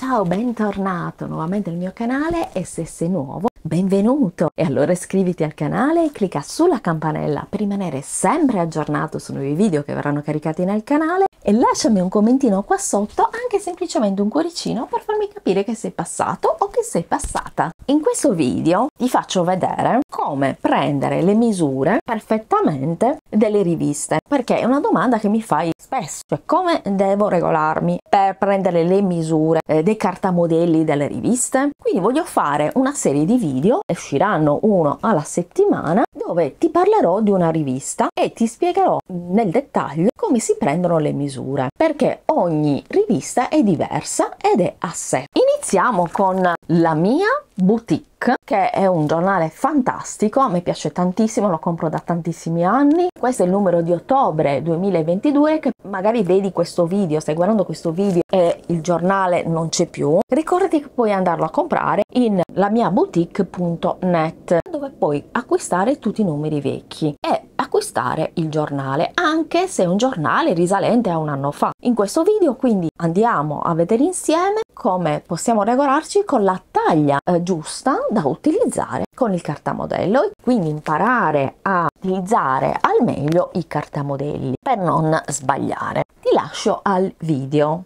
Ciao, bentornato nuovamente nel mio canale e se sei nuovo, benvenuto! E allora iscriviti al canale e clicca sulla campanella per rimanere sempre aggiornato su nuovi video che verranno caricati nel canale e lasciami un commentino qua sotto, anche semplicemente un cuoricino per farmi capire che sei passato o che sei passata. In questo video ti faccio vedere come prendere le misure perfettamente delle riviste, perché è una domanda che mi fai spesso, cioè come devo regolarmi per prendere le misure eh, dei cartamodelli delle riviste? Quindi voglio fare una serie di video, usciranno uno alla settimana, dove ti parlerò di una rivista e ti spiegherò nel dettaglio come si prendono le misure, perché ogni rivista è diversa ed è a sé. Iniziamo con la mia boutique che è un giornale fantastico a me piace tantissimo lo compro da tantissimi anni. Questo è il numero di ottobre 2022 che magari vedi questo video stai guardando questo video e il giornale non c'è più. Ricordati che puoi andarlo a comprare in lamiaboutique.net dove puoi acquistare tutti i numeri vecchi e acquistare il giornale anche se è un giornale risalente a un anno fa. In questo video quindi andiamo a vedere insieme come possiamo regolarci con la taglia eh, giusta da utilizzare con il cartamodello quindi imparare a utilizzare al meglio i cartamodelli per non sbagliare ti lascio al video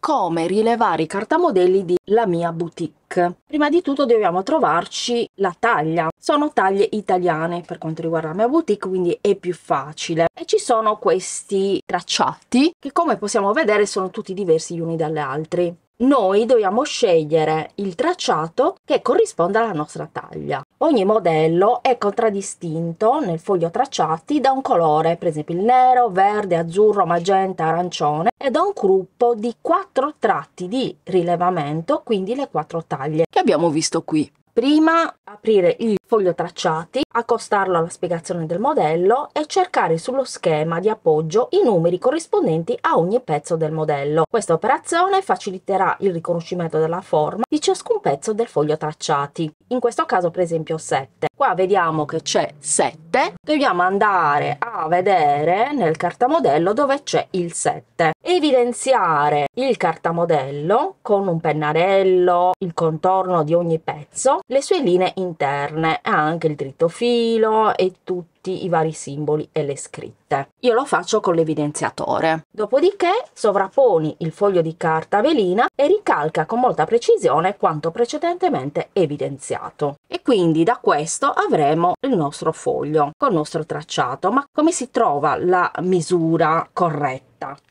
come rilevare i cartamodelli di La mia boutique. Prima di tutto dobbiamo trovarci la taglia. Sono taglie italiane per quanto riguarda la mia boutique, quindi è più facile. E ci sono questi tracciati che come possiamo vedere sono tutti diversi gli uni dagli altri noi dobbiamo scegliere il tracciato che corrisponde alla nostra taglia. Ogni modello è contraddistinto nel foglio tracciati da un colore, per esempio il nero, verde, azzurro, magenta, arancione e da un gruppo di quattro tratti di rilevamento, quindi le quattro taglie che abbiamo visto qui. Prima aprire il foglio tracciati, accostarlo alla spiegazione del modello e cercare sullo schema di appoggio i numeri corrispondenti a ogni pezzo del modello. Questa operazione faciliterà il riconoscimento della forma di ciascun pezzo del foglio tracciati. In questo caso per esempio 7. Qua vediamo che c'è 7, dobbiamo andare a vedere nel cartamodello dove c'è il 7. Evidenziare il cartamodello con un pennarello, il contorno di ogni pezzo, le sue linee interne anche il dritto filo e tutti i vari simboli e le scritte. Io lo faccio con l'evidenziatore. Dopodiché sovrapponi il foglio di carta velina e ricalca con molta precisione quanto precedentemente evidenziato. E quindi da questo avremo il nostro foglio con il nostro tracciato. Ma come si trova la misura corretta?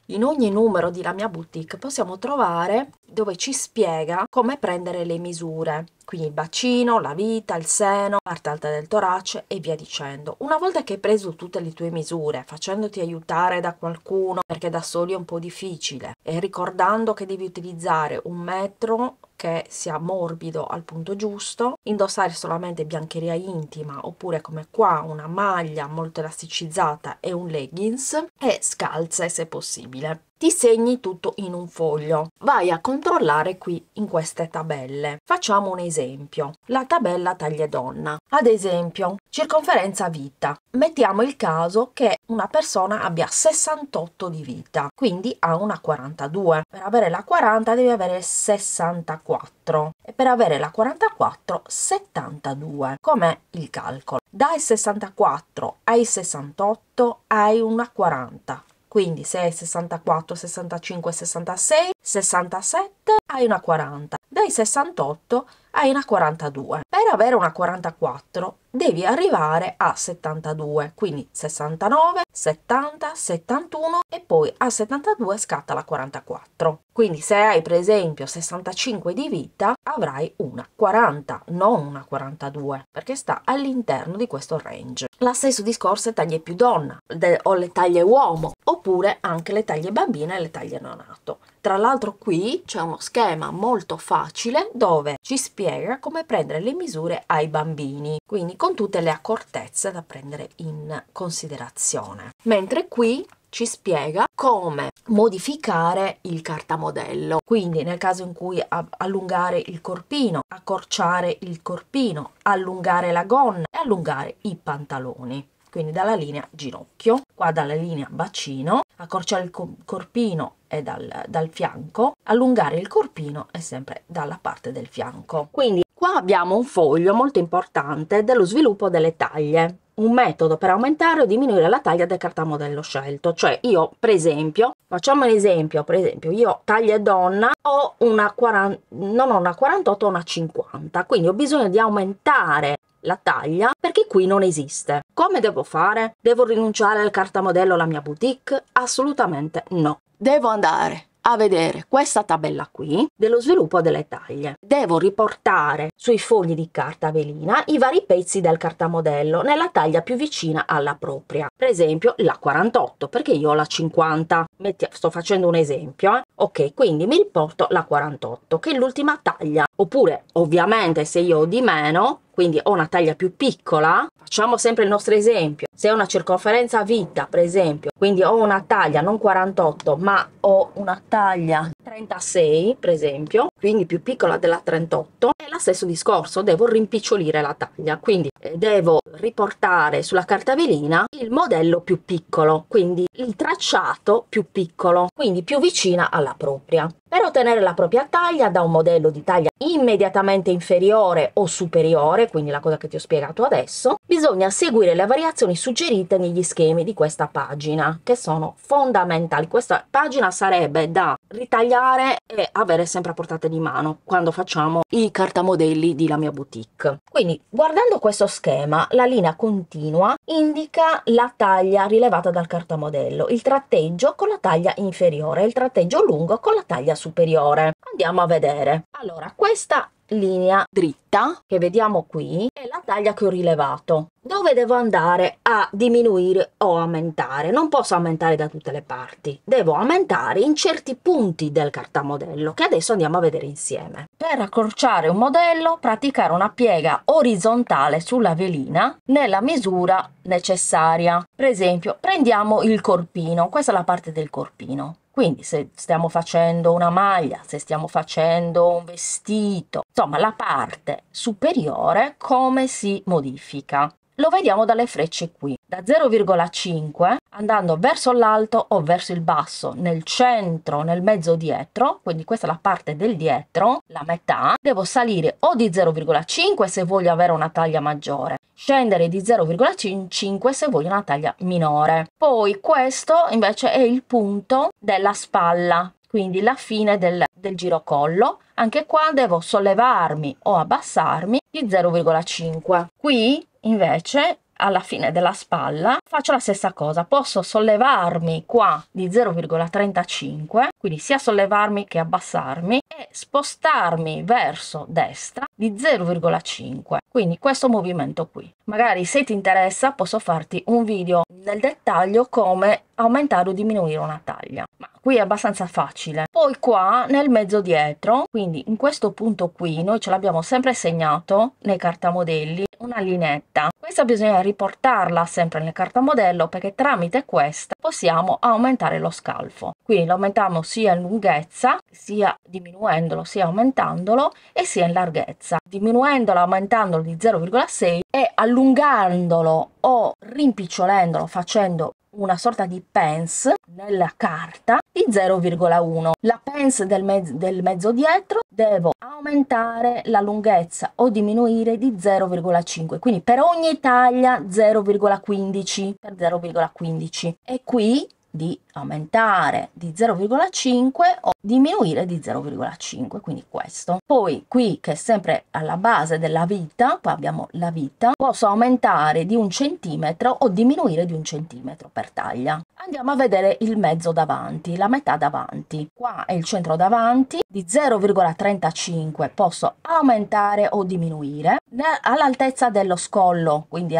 In ogni numero di La mia boutique possiamo trovare dove ci spiega come prendere le misure quindi il bacino, la vita, il seno, parte alta del torace e via dicendo. Una volta che hai preso tutte le tue misure, facendoti aiutare da qualcuno, perché da soli è un po' difficile, e ricordando che devi utilizzare un metro che sia morbido al punto giusto, indossare solamente biancheria intima oppure come qua una maglia molto elasticizzata e un leggings e scalze se possibile ti segni tutto in un foglio. Vai a controllare qui in queste tabelle. Facciamo un esempio. La tabella taglie donna. Ad esempio, circonferenza vita. Mettiamo il caso che una persona abbia 68 di vita, quindi ha una 42. Per avere la 40 devi avere 64 e per avere la 44 72. Com'è il calcolo? Dai 64 ai 68 hai una 40 quindi se hai 64, 65, 66, 67 hai una 40. Dai 68 hai una 42. Per avere una 44 devi arrivare a 72, quindi 69, 70, 71 e poi a 72 scatta la 44. Quindi se hai per esempio 65 di vita avrai una 40, non una 42, perché sta all'interno di questo range. La stesso discorso è taglie più donna o le taglie uomo, oppure anche le taglie bambina e le taglie neonato. Tra l'altro qui c'è uno schema molto facile dove ci spiega come prendere le misure ai bambini, quindi con tutte le accortezze da prendere in considerazione. Mentre qui ci spiega come modificare il cartamodello quindi nel caso in cui allungare il corpino accorciare il corpino allungare la gonna e allungare i pantaloni quindi dalla linea ginocchio, qua dalla linea bacino, accorciare il corpino e dal, dal fianco, allungare il corpino è sempre dalla parte del fianco. Quindi qua abbiamo un foglio molto importante dello sviluppo delle taglie un metodo per aumentare o diminuire la taglia del cartamodello scelto. Cioè io, per esempio, facciamo un esempio, per esempio, io taglia donna ho una 40, non ho una 48, ho una 50, quindi ho bisogno di aumentare la taglia perché qui non esiste. Come devo fare? Devo rinunciare al cartamodello alla mia boutique? Assolutamente no. Devo andare a vedere questa tabella qui dello sviluppo delle taglie. Devo riportare sui fogli di carta velina i vari pezzi del cartamodello nella taglia più vicina alla propria. Per esempio la 48 perché io ho la 50. Metti, sto facendo un esempio. Eh? Ok, quindi mi riporto la 48 che è l'ultima taglia. Oppure ovviamente se io ho di meno quindi ho una taglia più piccola, facciamo sempre il nostro esempio, se ho una circonferenza vita per esempio, quindi ho una taglia non 48 ma ho una taglia 36 per esempio, quindi più piccola della 38, è lo stesso discorso, devo rimpicciolire la taglia, quindi eh, devo riportare sulla carta velina il modello più piccolo, quindi il tracciato più piccolo, quindi più vicina alla propria. Per ottenere la propria taglia da un modello di taglia immediatamente inferiore o superiore, quindi la cosa che ti ho spiegato adesso, bisogna seguire le variazioni suggerite negli schemi di questa pagina, che sono fondamentali. Questa pagina sarebbe da ritagliare e avere sempre a portata di mano quando facciamo i cartamodelli di La Mia Boutique. Quindi, guardando questo schema, la linea continua indica la taglia rilevata dal cartamodello, il tratteggio con la taglia inferiore, il tratteggio lungo con la taglia superiore. Andiamo a vedere. Allora, questa linea dritta che vediamo qui è la taglia che ho rilevato. Dove devo andare a diminuire o aumentare? Non posso aumentare da tutte le parti. Devo aumentare in certi punti del cartamodello che adesso andiamo a vedere insieme. Per accorciare un modello praticare una piega orizzontale sulla velina nella misura necessaria. Per esempio prendiamo il corpino. Questa è la parte del corpino quindi se stiamo facendo una maglia, se stiamo facendo un vestito, insomma la parte superiore come si modifica? Lo vediamo dalle frecce qui, da 0,5 andando verso l'alto o verso il basso, nel centro, nel mezzo dietro, quindi questa è la parte del dietro, la metà, devo salire o di 0,5 se voglio avere una taglia maggiore, scendere di 0,5 se voglio una taglia minore. Poi questo invece è il punto della spalla, quindi la fine del, del girocollo. Anche qua devo sollevarmi o abbassarmi di 0,5. Qui invece alla fine della spalla faccio la stessa cosa. Posso sollevarmi qua di 0,35 quindi sia sollevarmi che abbassarmi e spostarmi verso destra di 0,5 quindi questo movimento qui. Magari se ti interessa posso farti un video nel dettaglio come aumentare o diminuire una taglia. Ma qui è abbastanza facile. Poi qua nel mezzo dietro quindi in questo punto qui noi ce l'abbiamo sempre segnato nei cartamodelli una linetta questa bisogna riportarla sempre nel cartamodello perché tramite questa possiamo aumentare lo scalfo. Quindi lo aumentiamo sia in lunghezza sia diminuendolo sia aumentandolo e sia in larghezza. Diminuendolo aumentandolo di 0,6 e allungandolo o rimpicciolendolo facendo una sorta di pence nella carta di 0,1. La pence del, mezzo, del mezzo dietro devo aumentare la lunghezza o diminuire di 0,5, quindi per ogni taglia 0,15 per 0,15 e qui di aumentare di 0,5 o diminuire di 0,5 quindi questo. Poi qui che è sempre alla base della vita qua abbiamo la vita posso aumentare di un centimetro o diminuire di un centimetro per taglia. Andiamo a vedere il mezzo davanti la metà davanti. Qua è il centro davanti di 0,35 posso aumentare o diminuire all'altezza dello scollo quindi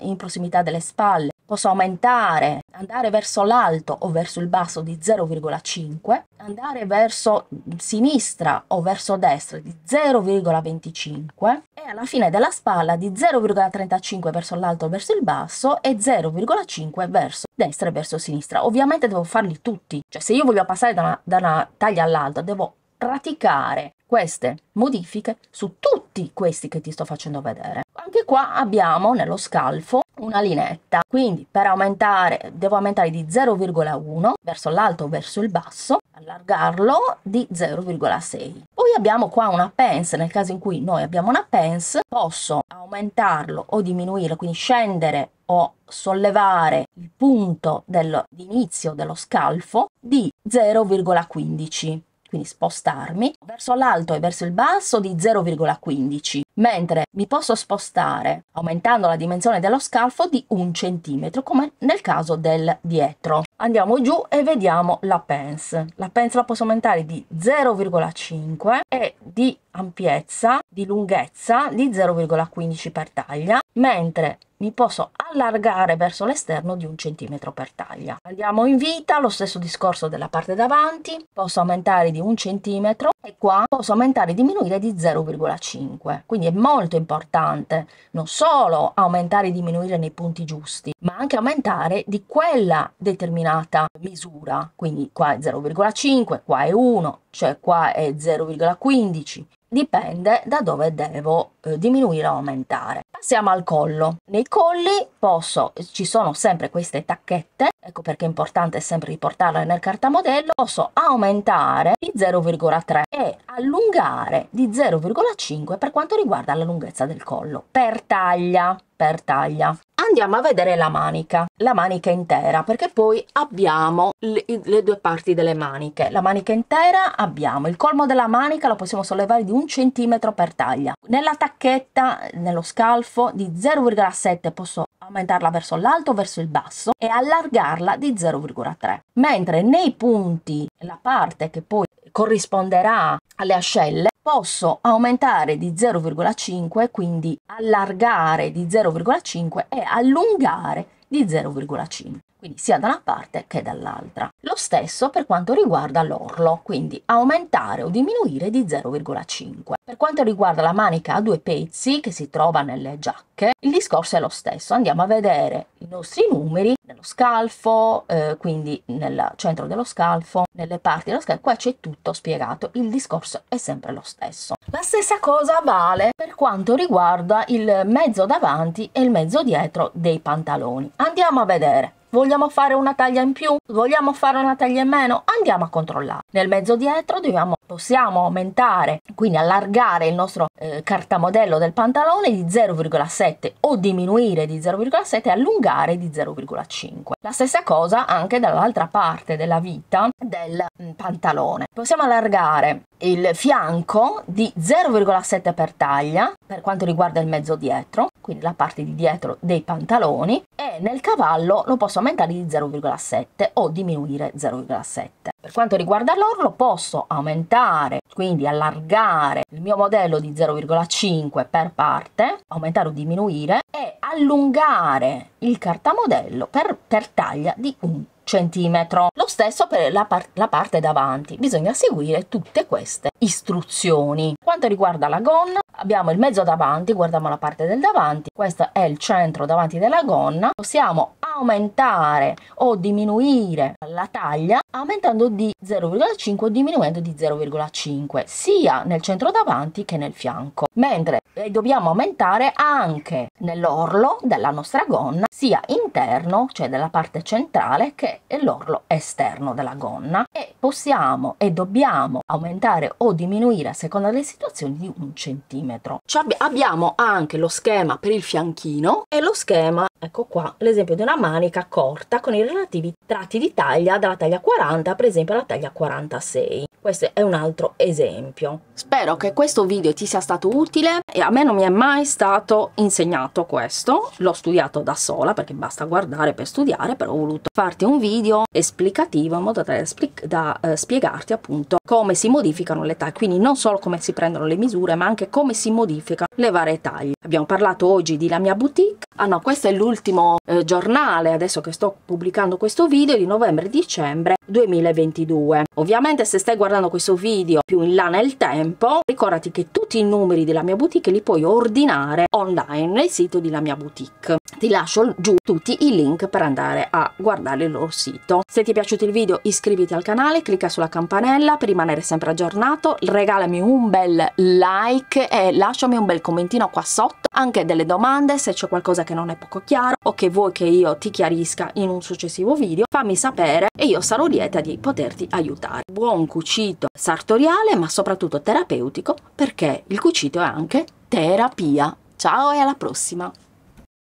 in prossimità delle spalle. Posso aumentare andare verso l'alto o verso il basso di 0,5 andare verso sinistra o verso destra di 0,25 e alla fine della spalla di 0,35 verso l'alto o verso il basso e 0,5 verso destra e verso sinistra. Ovviamente devo farli tutti. Cioè se io voglio passare da una, da una taglia all'altra devo praticare queste modifiche su tutti questi che ti sto facendo vedere. Anche qua abbiamo nello scalfo una linetta quindi per aumentare devo aumentare di 0,1 verso l'alto o verso il basso allargarlo di 0,6 poi abbiamo qua una pence nel caso in cui noi abbiamo una pence posso aumentarlo o diminuirlo quindi scendere o sollevare il punto d'inizio dello scalfo di 0,15 quindi spostarmi verso l'alto e verso il basso di 0,15 mentre mi posso spostare aumentando la dimensione dello scalfo di un centimetro come nel caso del dietro. Andiamo giù e vediamo la pence la pence la posso aumentare di 0,5 e di ampiezza di lunghezza di 0,15 per taglia mentre mi posso allargare verso l'esterno di un centimetro per taglia. Andiamo in vita, lo stesso discorso della parte davanti, posso aumentare di un centimetro e qua posso aumentare e diminuire di 0,5. Quindi è molto importante non solo aumentare e diminuire nei punti giusti, ma anche aumentare di quella determinata misura. Quindi qua è 0,5, qua è 1, cioè qua è 0,15 dipende da dove devo eh, diminuire o aumentare. Passiamo al collo. Nei colli posso, ci sono sempre queste tacchette, ecco perché è importante sempre riportarle nel cartamodello, posso aumentare di 0,3 e allungare di 0,5 per quanto riguarda la lunghezza del collo per taglia per taglia. Andiamo a vedere la manica, la manica intera, perché poi abbiamo le, le, due parti delle maniche. La manica intera abbiamo il colmo della manica, lo possiamo sollevare di un centimetro per taglia. Nella tacchetta, nello scalfo, di 0,7 posso aumentarla verso l'alto verso il basso e allargarla di 0,3. Mentre nei punti, la parte che poi corrisponderà alle ascelle, posso aumentare di 0,5, quindi allargare di 0,5 e allungare di 0,5 quindi sia da una parte che dall'altra. Lo stesso per quanto riguarda l'orlo, quindi aumentare o diminuire di 0,5. Per quanto riguarda la manica a due pezzi che si trova nelle giacche, il discorso è lo stesso. Andiamo a vedere i nostri numeri nello scalfo, eh, quindi nel centro dello scalfo, nelle parti dello scalfo, qua c'è tutto spiegato, il discorso è sempre lo stesso. La stessa cosa vale per quanto riguarda il mezzo davanti e il mezzo dietro dei pantaloni. Andiamo a vedere. Vogliamo fare una taglia in più? Vogliamo fare una taglia in meno? Andiamo a controllare. Nel mezzo dietro dobbiamo, possiamo aumentare, quindi allargare il nostro eh, cartamodello del pantalone di 0,7 o diminuire di 0,7 e allungare di 0,5. La stessa cosa anche dall'altra parte della vita del mm, pantalone. Possiamo allargare il fianco di 0,7 per taglia per quanto riguarda il mezzo dietro, quindi la parte di dietro dei pantaloni, e nel cavallo lo posso aumentare di 0,7 o diminuire 0,7. Per quanto riguarda l'orlo posso aumentare, quindi allargare il mio modello di 0,5 per parte, aumentare o diminuire, e allungare il cartamodello per, per taglia di 1 centimetro. Lo stesso per la, par la, parte davanti, bisogna seguire tutte queste istruzioni. Quanto riguarda la gonna, abbiamo il mezzo davanti, guardiamo la parte del davanti, questo è il centro davanti della gonna, possiamo aumentare o diminuire la taglia aumentando di 0,5 o diminuendo di 0,5 sia nel centro davanti che nel fianco. Mentre dobbiamo aumentare anche nell'orlo della nostra gonna sia interno cioè della parte centrale che l'orlo esterno della gonna. E possiamo e dobbiamo aumentare o diminuire a seconda delle situazioni di un centimetro. Abbiamo anche lo schema per il fianchino e lo schema ecco qua l'esempio di una manica corta con i relativi tratti di taglia dalla taglia 40 per esempio alla taglia 46 questo è un altro esempio. Spero che questo video ti sia stato utile e a me non mi è mai stato insegnato questo. L'ho studiato da sola perché basta guardare per studiare però ho voluto farti un video esplicativo in modo da, da eh, spiegarti appunto come si modificano le taglie. Quindi non solo come si prendono le misure ma anche come si modificano le varie taglie abbiamo parlato oggi di la mia boutique. Ah no questo è l'ultimo eh, giornale adesso che sto pubblicando questo video di novembre dicembre 2022 ovviamente se stai guardando questo video più in là nel tempo ricordati che tutti i numeri della mia boutique li puoi ordinare online nel sito di la mia boutique. Ti lascio giù tutti i link per andare a guardare il loro sito. Se ti è piaciuto il video iscriviti al canale clicca sulla campanella per rimanere sempre aggiornato regalami un bel like e lasciami un bel commentino qua sotto sotto anche delle domande se c'è qualcosa che non è poco chiaro o che vuoi che io ti chiarisca in un successivo video, fammi sapere e io sarò lieta di poterti aiutare. Buon cucito sartoriale ma soprattutto terapeutico perché il cucito è anche terapia. Ciao e alla prossima!